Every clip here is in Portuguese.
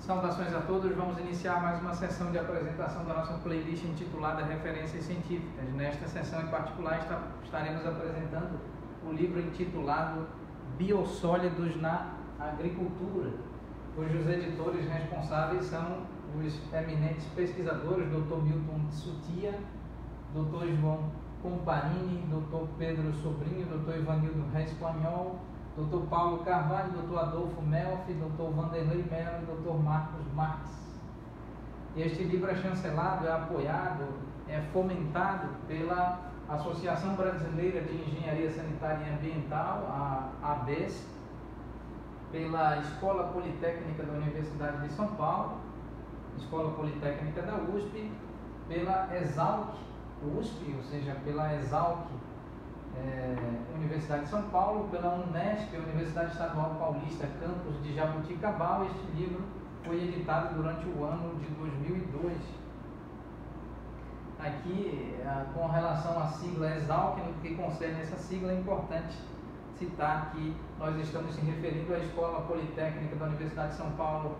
Saudações a todos, vamos iniciar mais uma sessão de apresentação da nossa playlist intitulada Referências Científicas. Nesta sessão em particular está, estaremos apresentando o livro intitulado Biosólidos na Agricultura, cujos editores responsáveis são os eminentes pesquisadores Dr. Milton Sutia, Dr. João Comparini, Dr. Pedro Sobrinho, Dr. Ivanildo Respanhol, Dr. Paulo Carvalho, Dr. Adolfo Melfi, Dr. Vanderlei Melo e Dr. Marcos Marques. Este livro é chancelado, é apoiado, é fomentado pela Associação Brasileira de Engenharia Sanitária e Ambiental, a ABES, pela Escola Politécnica da Universidade de São Paulo, Escola Politécnica da USP, pela Exalc USP, ou seja, pela Exalc é, Universidade de São Paulo, pela Unesp, Universidade Estadual Paulista, campus de Jabuticabal. Este livro foi editado durante o ano de 2002. Aqui, é, com relação à sigla Exalc, no que concerne essa sigla, é importante citar que nós estamos se referindo à Escola Politécnica da Universidade de São Paulo,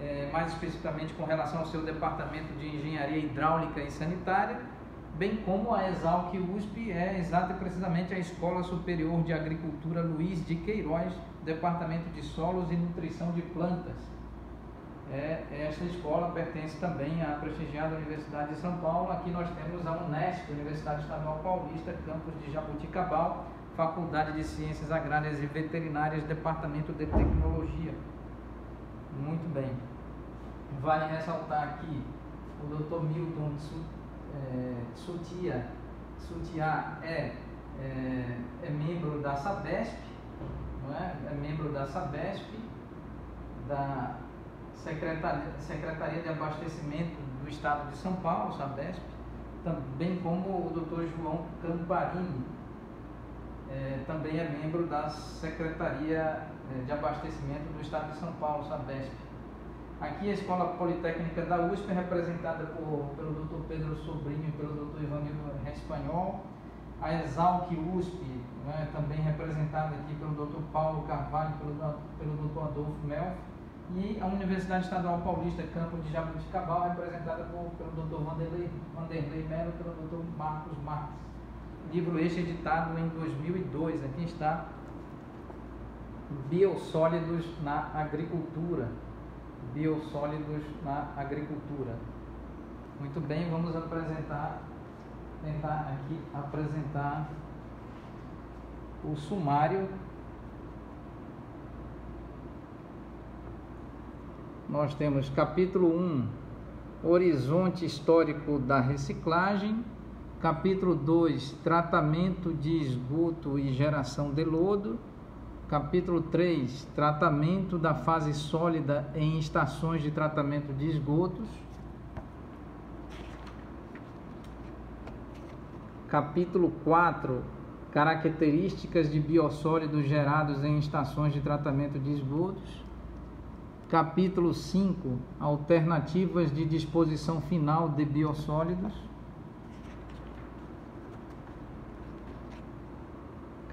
é, mais especificamente com relação ao seu departamento de Engenharia Hidráulica e Sanitária, bem como a Exalc USP é exata e precisamente a Escola Superior de Agricultura Luiz de Queiroz, Departamento de Solos e Nutrição de Plantas. É, esta escola pertence também à prestigiada Universidade de São Paulo. Aqui nós temos a Unesp, Universidade Estadual Paulista, campus de Jabuticabal, Faculdade de Ciências Agrárias e Veterinárias, Departamento de Tecnologia. Muito bem. Vale ressaltar aqui o Dr. Milton é, Sutia, Sutia é, é, é, membro da Sabesp, não é? é membro da Sabesp, da Secretaria, Secretaria de Abastecimento do Estado de São Paulo, Sabesp, também como o Dr. João Camparini, é, também é membro da Secretaria é, de Abastecimento do Estado de São Paulo, Sabesp. Aqui a Escola Politécnica da USP é representada por, pelo Dr. Pedro Sobrinho e pelo Dr. Ivanildo Espanhol. A Exalc USP né, também representada aqui pelo Dr. Paulo Carvalho pelo, pelo Dr. Adolfo Melf. E a Universidade Estadual Paulista, campo de Jabuticabal, representada por, pelo Dr. Vanderlei, Vanderlei Melo e pelo Dr. Marcos Marques. Livro este editado em 2002. Aqui está Biosólidos na Agricultura biosólidos na agricultura. Muito bem, vamos apresentar, tentar aqui apresentar o sumário. Nós temos capítulo 1, Horizonte Histórico da Reciclagem, capítulo 2, Tratamento de esgoto e geração de lodo, Capítulo 3: Tratamento da fase sólida em estações de tratamento de esgotos. Capítulo 4: Características de biossólidos gerados em estações de tratamento de esgotos. Capítulo 5: Alternativas de disposição final de biossólidos.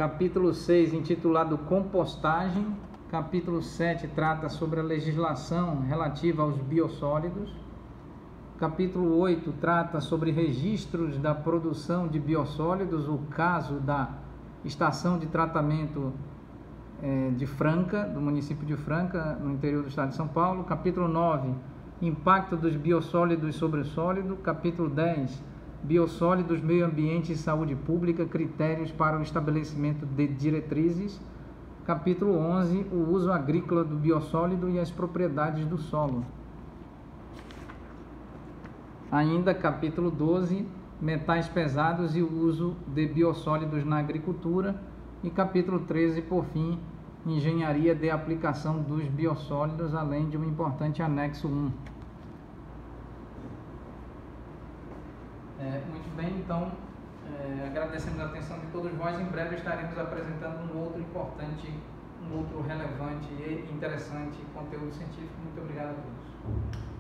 Capítulo 6, intitulado Compostagem. Capítulo 7 trata sobre a legislação relativa aos biossólidos. Capítulo 8 trata sobre registros da produção de biossólidos, o caso da estação de tratamento é, de Franca, do município de Franca, no interior do estado de São Paulo. Capítulo 9, impacto dos biossólidos sobre o sólido. Capítulo 10, Biossólidos, Meio Ambiente e Saúde Pública, critérios para o estabelecimento de diretrizes. Capítulo 11, o uso agrícola do biossólido e as propriedades do solo. Ainda capítulo 12, metais pesados e o uso de biossólidos na agricultura. E capítulo 13, por fim, engenharia de aplicação dos biossólidos, além de um importante anexo 1. É, muito bem, então é, agradecemos a atenção de todos vós. Em breve estaremos apresentando um outro importante, um outro relevante e interessante conteúdo científico. Muito obrigado a todos.